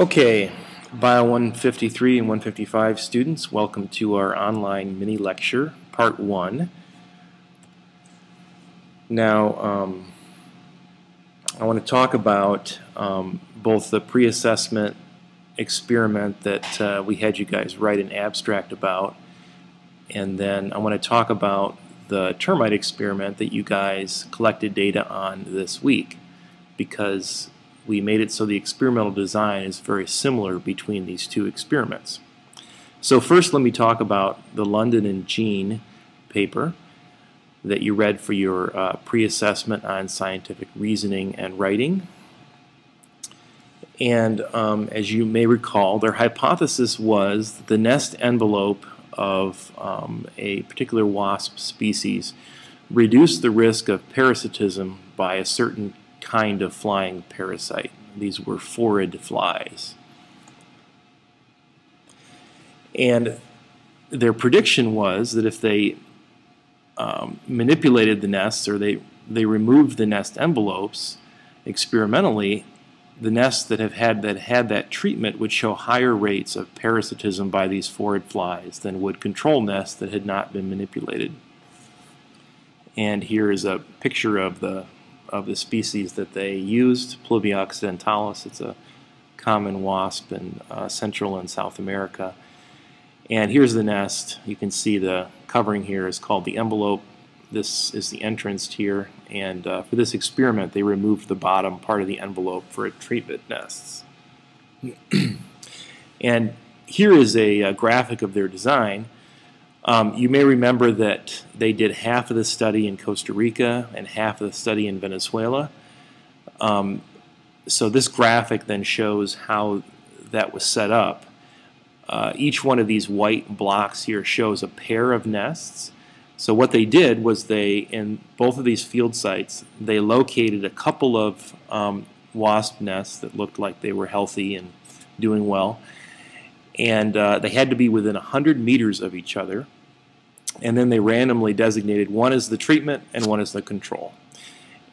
Okay, Bio 153 and 155 students, welcome to our online mini lecture, part one. Now, um, I want to talk about um, both the pre-assessment experiment that uh, we had you guys write an abstract about, and then I want to talk about the termite experiment that you guys collected data on this week, because we made it so the experimental design is very similar between these two experiments. So first let me talk about the London and Jeanne paper that you read for your uh, pre-assessment on scientific reasoning and writing. And um, as you may recall, their hypothesis was that the nest envelope of um, a particular wasp species reduced the risk of parasitism by a certain kind of flying parasite. These were phorid flies. And their prediction was that if they um, manipulated the nests or they, they removed the nest envelopes experimentally, the nests that have had that had that treatment would show higher rates of parasitism by these phorid flies than would control nests that had not been manipulated. And here is a picture of the of the species that they used, Polybia occidentalis. It's a common wasp in uh, Central and South America. And here's the nest. You can see the covering here is called the envelope. This is the entrance here. And uh, for this experiment, they removed the bottom part of the envelope for a treatment nests. and here is a, a graphic of their design. Um, you may remember that they did half of the study in Costa Rica and half of the study in Venezuela. Um, so this graphic then shows how that was set up. Uh, each one of these white blocks here shows a pair of nests. So what they did was they, in both of these field sites, they located a couple of um, wasp nests that looked like they were healthy and doing well and uh, they had to be within 100 meters of each other. And then they randomly designated one as the treatment and one as the control.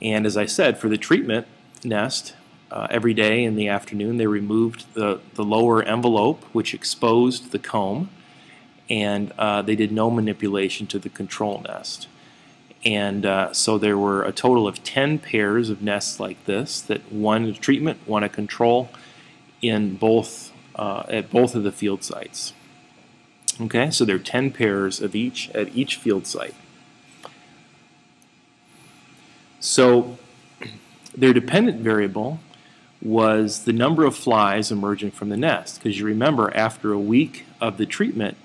And as I said, for the treatment nest, uh, every day in the afternoon they removed the, the lower envelope, which exposed the comb, and uh, they did no manipulation to the control nest. And uh, so there were a total of 10 pairs of nests like this, that one a treatment, one a control, in both uh, at both of the field sites. Okay, so there are 10 pairs of each at each field site. So their dependent variable was the number of flies emerging from the nest. Because you remember, after a week of the treatment,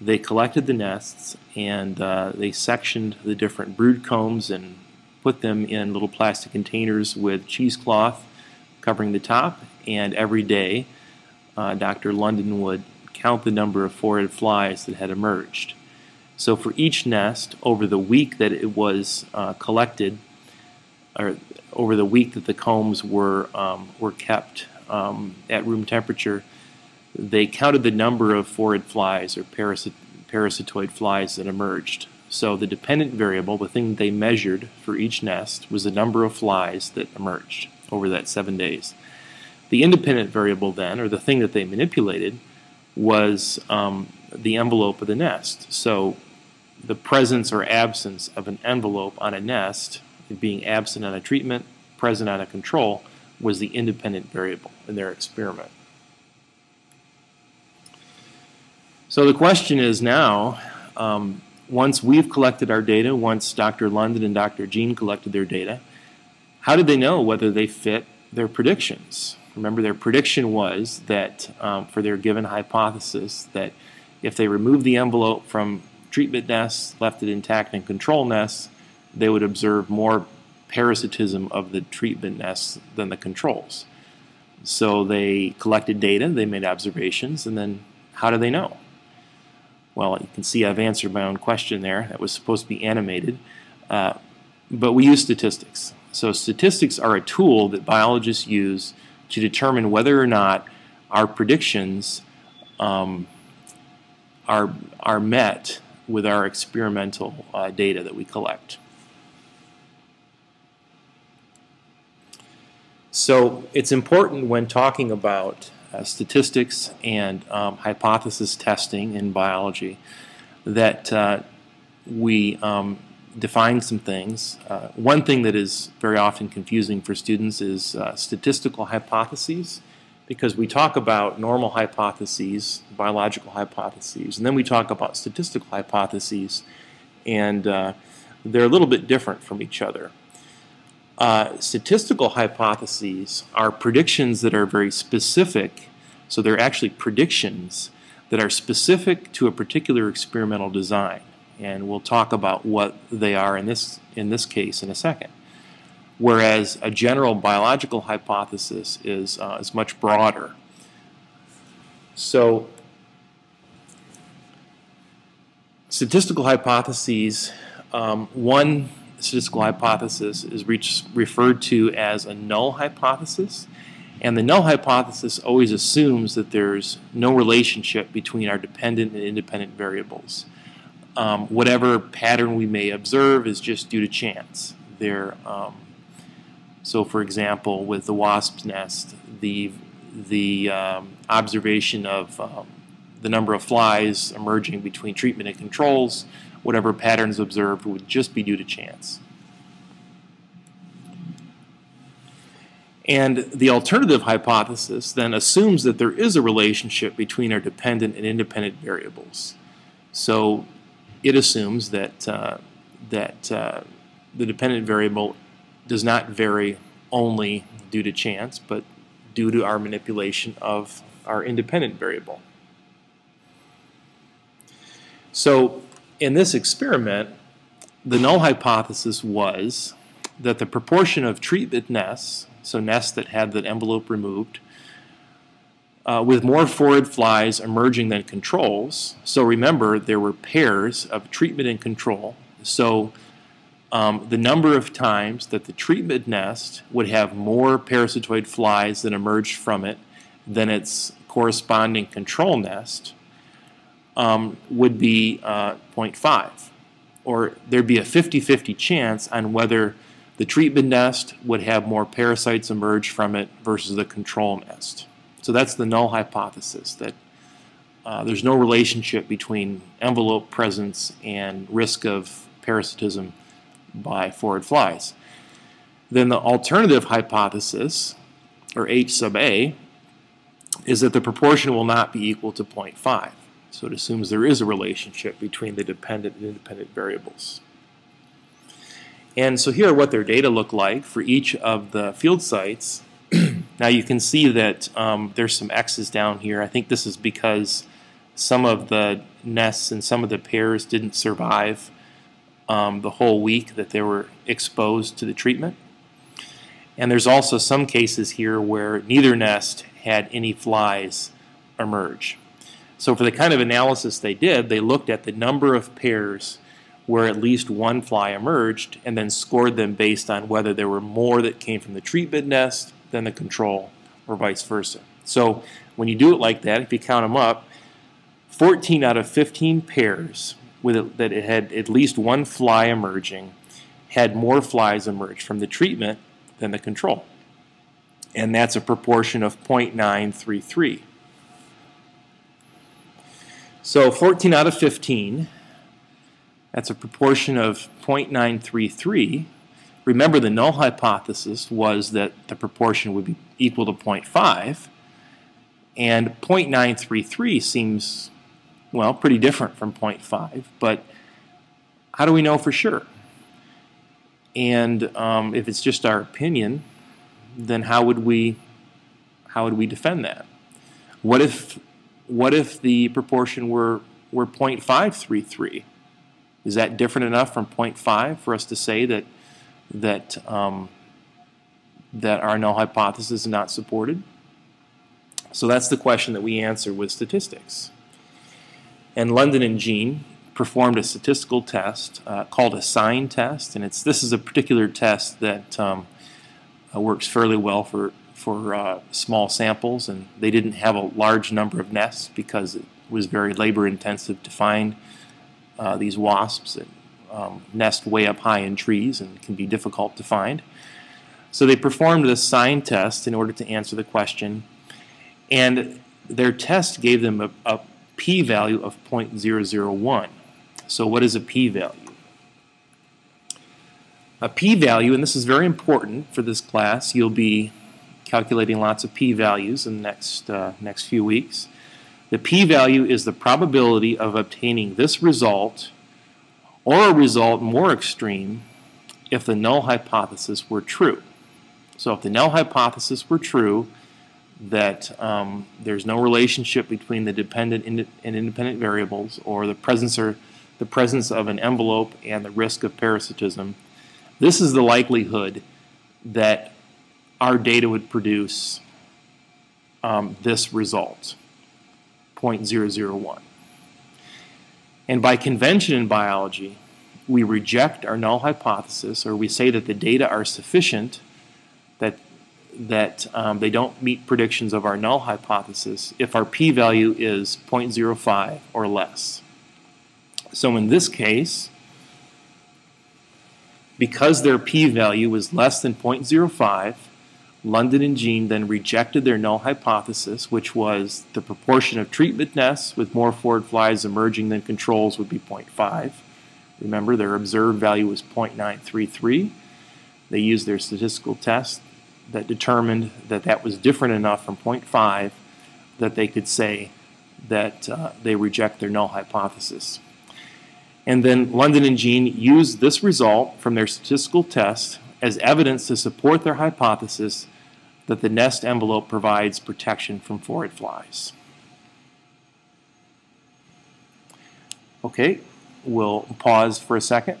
they collected the nests and uh, they sectioned the different brood combs and put them in little plastic containers with cheesecloth covering the top. And every day uh, Dr. London would count the number of phorid flies that had emerged. So for each nest, over the week that it was uh, collected, or over the week that the combs were, um, were kept um, at room temperature, they counted the number of phorid flies or parasit parasitoid flies that emerged. So the dependent variable, the thing they measured for each nest, was the number of flies that emerged over that seven days. The independent variable then, or the thing that they manipulated, was um, the envelope of the nest. So the presence or absence of an envelope on a nest, being absent on a treatment, present on a control, was the independent variable in their experiment. So the question is now, um, once we've collected our data, once Dr. London and Dr. Jeanne collected their data, how did they know whether they fit their predictions? Remember, their prediction was that um, for their given hypothesis that if they removed the envelope from treatment nests, left it intact in control nests, they would observe more parasitism of the treatment nests than the controls. So they collected data, they made observations, and then how do they know? Well, you can see I've answered my own question there. That was supposed to be animated. Uh, but we use statistics. So statistics are a tool that biologists use to determine whether or not our predictions um, are, are met with our experimental uh, data that we collect. So it's important when talking about uh, statistics and um, hypothesis testing in biology that uh, we um, define some things. Uh, one thing that is very often confusing for students is uh, statistical hypotheses because we talk about normal hypotheses, biological hypotheses, and then we talk about statistical hypotheses, and uh, they're a little bit different from each other. Uh, statistical hypotheses are predictions that are very specific, so they're actually predictions that are specific to a particular experimental design. And we'll talk about what they are in this, in this case in a second. Whereas a general biological hypothesis is, uh, is much broader. So statistical hypotheses, um, one statistical hypothesis is referred to as a null hypothesis. And the null hypothesis always assumes that there's no relationship between our dependent and independent variables. Um, whatever pattern we may observe is just due to chance. There, um, so, for example, with the wasp's nest, the the um, observation of um, the number of flies emerging between treatment and controls whatever patterns observed would just be due to chance. And the alternative hypothesis then assumes that there is a relationship between our dependent and independent variables. So it assumes that, uh, that uh, the dependent variable does not vary only due to chance, but due to our manipulation of our independent variable. So in this experiment, the null hypothesis was that the proportion of treatment nests, so nests that had the envelope removed, uh, with more phorid flies emerging than controls. So remember, there were pairs of treatment and control. So um, the number of times that the treatment nest would have more parasitoid flies that emerged from it than its corresponding control nest um, would be uh, 0.5. Or there'd be a 50-50 chance on whether the treatment nest would have more parasites emerge from it versus the control nest. So that's the null hypothesis, that uh, there's no relationship between envelope presence and risk of parasitism by phorid flies. Then the alternative hypothesis, or H sub A, is that the proportion will not be equal to 0.5. So it assumes there is a relationship between the dependent and independent variables. And so here are what their data look like for each of the field sites. Now you can see that um, there's some X's down here. I think this is because some of the nests and some of the pairs didn't survive um, the whole week that they were exposed to the treatment. And there's also some cases here where neither nest had any flies emerge. So for the kind of analysis they did, they looked at the number of pairs where at least one fly emerged and then scored them based on whether there were more that came from the treatment nest than the control or vice versa. So when you do it like that, if you count them up, 14 out of 15 pairs with it, that it had at least one fly emerging had more flies emerge from the treatment than the control. And that's a proportion of 0.933. So 14 out of 15, that's a proportion of 0.933. Remember the null hypothesis was that the proportion would be equal to 0.5, and 0.933 seems, well, pretty different from 0.5, but how do we know for sure? And um, if it's just our opinion, then how would we how would we defend that? What if what if the proportion were, were 0.533? Is that different enough from 0.5 for us to say that, that, um, that our null hypothesis is not supported? So that's the question that we answer with statistics. And London and Jeanne performed a statistical test uh, called a sign test, and it's this is a particular test that um, uh, works fairly well for for uh, small samples, and they didn't have a large number of nests because it was very labor intensive to find uh, these wasps that um, nest way up high in trees and can be difficult to find. So they performed this sign test in order to answer the question, And their test gave them a, a p-value of 0.001. So what is a p-value? A p-value, and this is very important for this class, you'll be calculating lots of p-values in the next, uh, next few weeks. The p-value is the probability of obtaining this result or a result more extreme if the null hypothesis were true. So if the null hypothesis were true, that um, there's no relationship between the dependent and independent variables or the presence or the presence of an envelope and the risk of parasitism, this is the likelihood that our data would produce um, this result, 0.001. And by convention in biology, we reject our null hypothesis or we say that the data are sufficient that that um, they don't meet predictions of our null hypothesis if our p-value is 0.05 or less. So in this case, because their p-value was less than 0.05, London and Jeanne then rejected their null hypothesis, which was the proportion of treatment nests with more phorid flies emerging than controls would be 0.5. Remember, their observed value was 0.933. They used their statistical test that determined that that was different enough from 0.5 that they could say that uh, they reject their null hypothesis. And then London and Jeanne used this result from their statistical test as evidence to support their hypothesis that the nest envelope provides protection from phorid flies. Okay, we'll pause for a second.